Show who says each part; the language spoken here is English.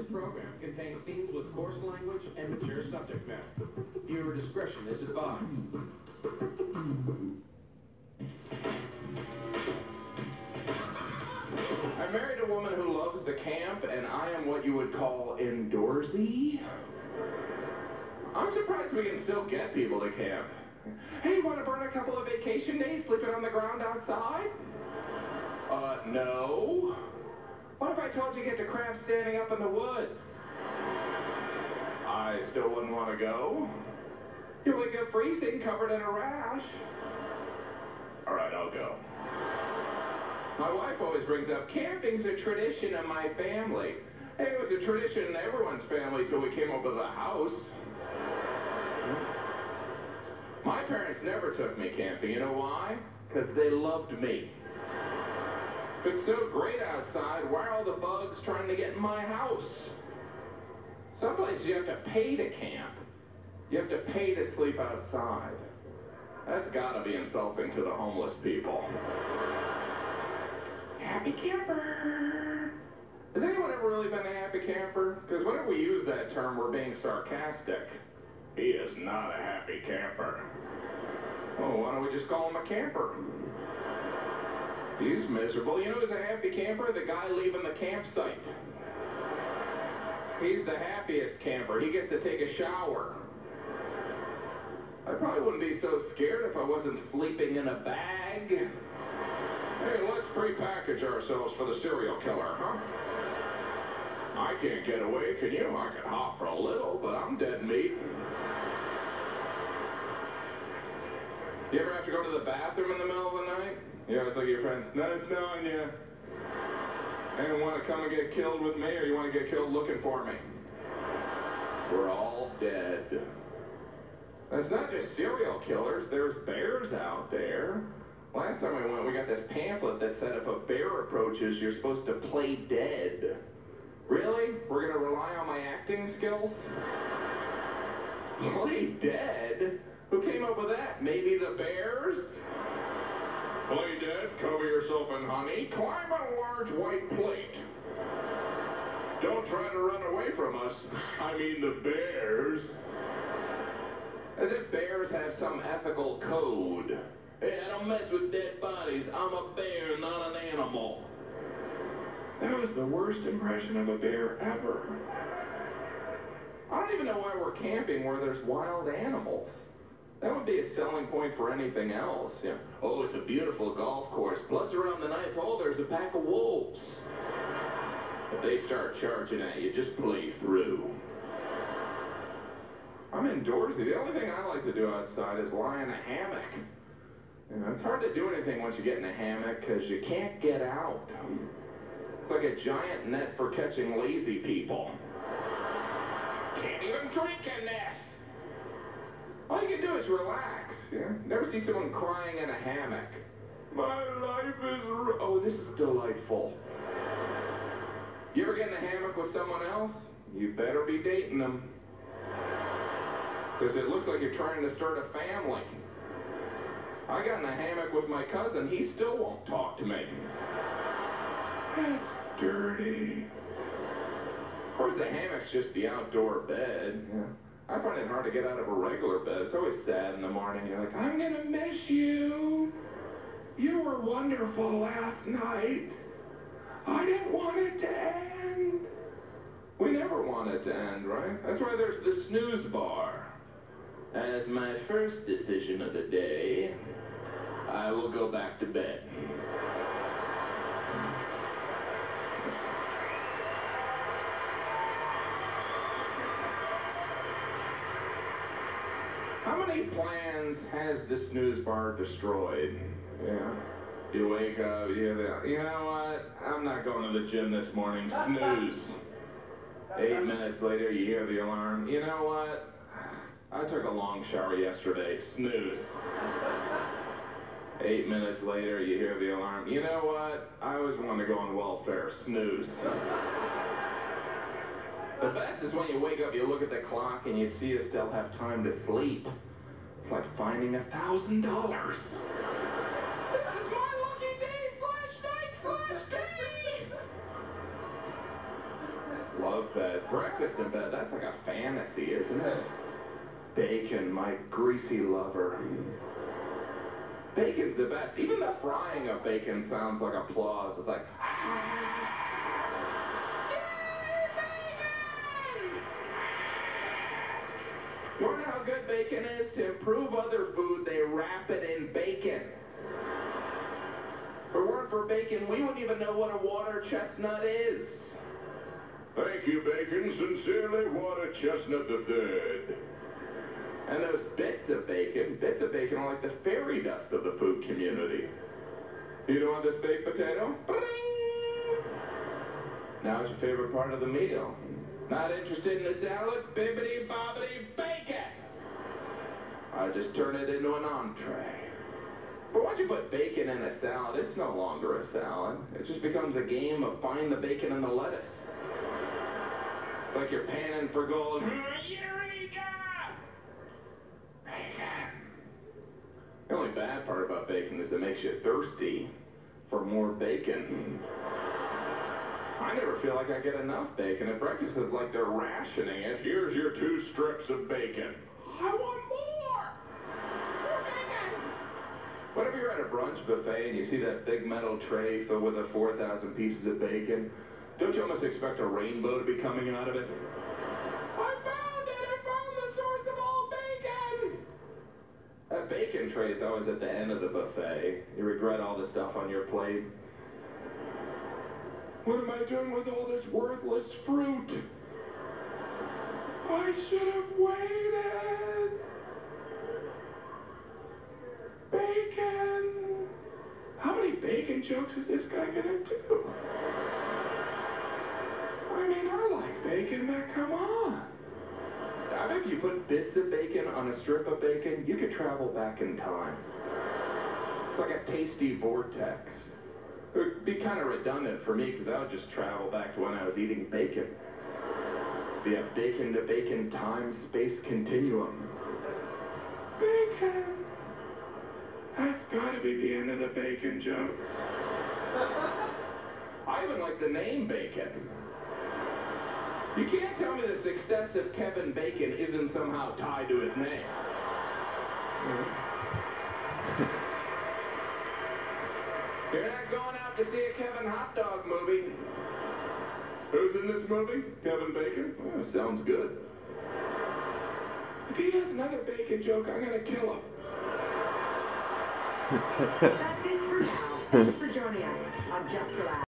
Speaker 1: This program contains scenes with coarse language and mature subject matter. Viewer discretion is advised.
Speaker 2: I married a woman who loves to camp, and I am what you would call indoorsy. I'm surprised we can still get people to camp. Hey, want to burn a couple of vacation days sleeping on the ground outside? Uh, no. What if I told you to get to cramp standing up in the woods? I still wouldn't want to go. You'll wake up freezing, covered in a rash. All right, I'll go. My wife always brings up camping's a tradition in my family. It was a tradition in everyone's family till we came over the house. My parents never took me camping. You know why? Because they loved me. If it's so great outside, why are all the bugs trying to get in my house? Some places you have to pay to camp. You have to pay to sleep outside. That's gotta be insulting to the homeless people. Happy camper! Has anyone ever really been a happy camper? Because whenever we use that term, we're being sarcastic. He is not a happy camper. Oh, why don't we just call him a camper? He's miserable. You know who's a happy camper? The guy leaving the campsite. He's the happiest camper. He gets to take a shower. I probably wouldn't be so scared if I wasn't sleeping in a bag. Hey, let's prepackage ourselves for the serial killer, huh? I can't get away, can you? I can hop for a little, but I'm dead meat. You ever have to go to the bathroom in the middle of the night? You look at your friends, nice knowing you. And want to come and get killed with me, or you want to get killed looking for me? We're all dead. It's not just serial killers, there's bears out there. Last time I went, we got this pamphlet that said if a bear approaches, you're supposed to play dead. Really? We're gonna rely on my acting skills? Play dead? Who came up with that? Maybe the bears? Play dead, cover yourself in honey, climb a large white plate. Don't try to run away from us. I mean the bears. As if bears have some ethical code. Hey, I don't mess with dead bodies. I'm a bear, not an animal. That was the worst impression of a bear ever. I don't even know why we're camping where there's wild animals. That would be a selling point for anything else. Yeah. Oh, it's a beautiful golf course. Plus, around the ninth hole, there's a pack of wolves. If they start charging at you, just play through. I'm indoorsy. The only thing I like to do outside is lie in a hammock. You know, it's hard to do anything once you get in a hammock because you can't get out. It's like a giant net for catching lazy people. Can't even drink in this. All you can do is relax. Yeah? Never see someone crying in a hammock. My life is. Oh, this is delightful. You ever get in a hammock with someone else? You better be dating them. Because it looks like you're trying to start a family. I got in a hammock with my cousin. He still won't talk to me. That's dirty. Of course, the hammock's just the outdoor bed. Yeah. I find it hard to get out of a regular bed. It's always sad in the morning. You're like, I'm gonna miss you. You were wonderful last night. I didn't want it to end. We never want it to end, right? That's why there's the snooze bar. As my first decision of the day, I will go back to bed. Many plans has the snooze bar destroyed? Yeah. You wake up, you hear the, you know what? I'm not going to the gym this morning. Snooze. Eight minutes later, you hear the alarm. You know what? I took a long shower yesterday. Snooze. Eight minutes later, you hear the alarm. You know what? I always wanted to go on welfare. Snooze. The best is when you wake up, you look at the clock, and you see you still have time to sleep. It's like finding a thousand dollars. This is my lucky day slash night slash day. love bed. Breakfast in bed, that's like a fantasy, isn't it? Bacon, my greasy lover. Bacon's the best. Even the frying of bacon sounds like applause. It's like, You ah. How good bacon is? To improve other food, they wrap it in bacon. If it weren't for bacon, we wouldn't even know what a water chestnut is. Thank you, Bacon. Sincerely, Water Chestnut the Third. And those bits of bacon, bits of bacon are like the fairy dust of the food community. You don't want this baked potato? Bring! Now it's your favorite part of the meal. Not interested in the salad? Bibbity bobbity bacon! I just turn it into an entree. But once you put bacon in a salad, it's no longer a salad. It just becomes a game of find the bacon in the lettuce. It's like you're panning for gold. Mm, Eureka! Bacon. The only bad part about bacon is it makes you thirsty for more bacon. I never feel like I get enough bacon. At breakfast, it's like they're rationing it. Here's your two strips of bacon. I want more! More bacon! Whenever you're at a brunch buffet and you see that big metal tray filled with the 4,000 pieces of bacon, don't you almost expect a rainbow to be coming out of it? I found it! I found the source of all bacon! That bacon tray is always at the end of the buffet. You regret all the stuff on your plate. What am I doing with all this worthless fruit? I should have waited. Jokes is this guy gonna do? I mean, I like bacon, but come on. I bet if you put bits of bacon on a strip of bacon, you could travel back in time. It's like a tasty vortex. It would be kind of redundant for me because I would just travel back to when I was eating bacon. Be a bacon to bacon time space continuum. Bacon. That's got to be the end of the bacon jokes. I even like the name Bacon. You can't tell me the success of Kevin Bacon isn't somehow tied to his name. You're not going out to see a Kevin Hot Dog movie. Who's in this movie? Kevin Bacon? Oh, sounds good. If he does another bacon joke, I'm gonna kill him.
Speaker 3: That's it for now. Thanks for joining us on Just Laughs.